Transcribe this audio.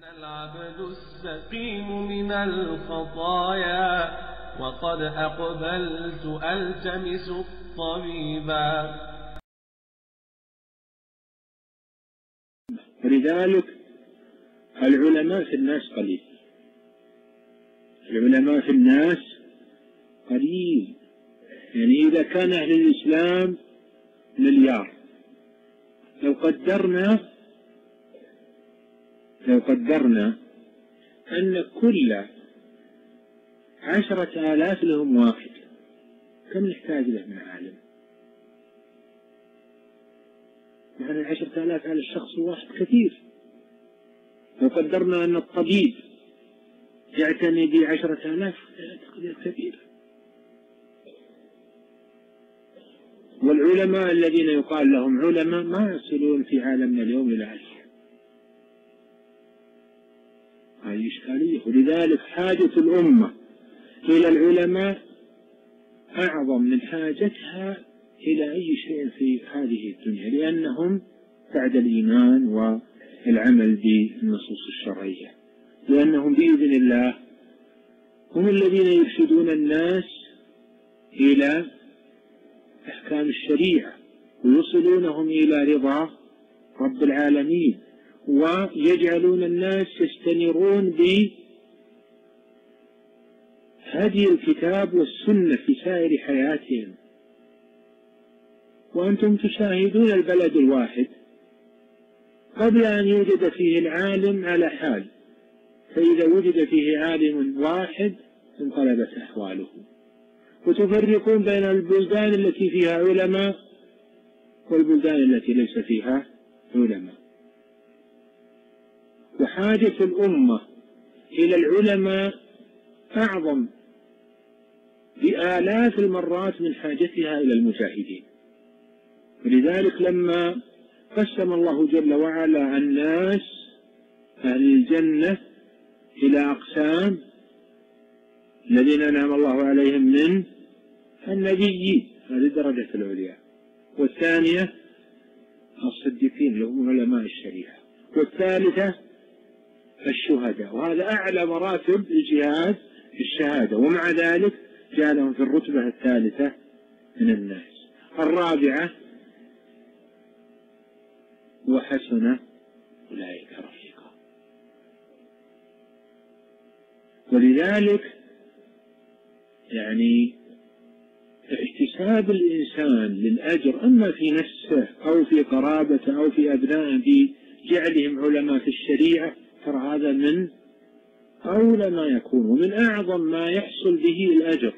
أنا العبد السقيم من الخطايا وقد أقبلت ألتمس الطبيبا. ولذلك العلماء في الناس قليل. العلماء في الناس قليل. يعني إذا كان أهل الإسلام مليار. لو قدرنا لو قدرنا أن كل عشرة آلاف لهم واحد. كم نحتاج له من عالم؟ يعني عشرة آلاف على الشخص الواحد كثير. لو قدرنا أن الطبيب يعتني بعشرة آلاف تقدير كبير والعلماء الذين يقال لهم علماء ما يصلون في عالمنا اليوم إلى ألف هذه إشكالية ولذلك حاجة الأمة إلى العلماء أعظم من حاجتها إلى أي شيء في هذه الدنيا لأنهم بعد الإيمان والعمل بالنصوص الشرعية. لأنهم بإذن الله هم الذين يرشدون الناس إلى أحكام الشريعة ويوصلونهم إلى رضا رب العالمين. ويجعلون الناس يستنيرون بهدي الكتاب والسنة في سائر حياتهم. وأنتم تشاهدون البلد الواحد. قبل أن يوجد فيه العالم على حال فإذا وجد فيه عالم واحد انقلبت أحواله. وتفرقون بين البلدان التي فيها علماء والبلدان التي ليس فيها علماء. وحاجة الأمة إلى العلماء أعظم بآلاف المرات من حاجتها إلى المجاهدين. ولذلك لما قسم الله جل وعلا الناس أهل الجنة إلى أقسام الذين أنعم الله عليهم من النبيين هذه الدرجة العليا. والثانية الصديقين اللي هم علماء الشريعة. والثالثة الشهداء. وهذا أعلى مراتب الجهاد في الشهادة. ومع ذلك جعلهم في الرتبة الثالثة من الناس. الرابعة وحسن أولئك رفيقا. ولذلك يعني احتساب الإنسان للأجر أما في نفسه أو في قرابته أو في أبنائه بجعلهم علماء في الشريعة ترى هذا من أولى ما يكون ومن أعظم ما يحصل به الأجر.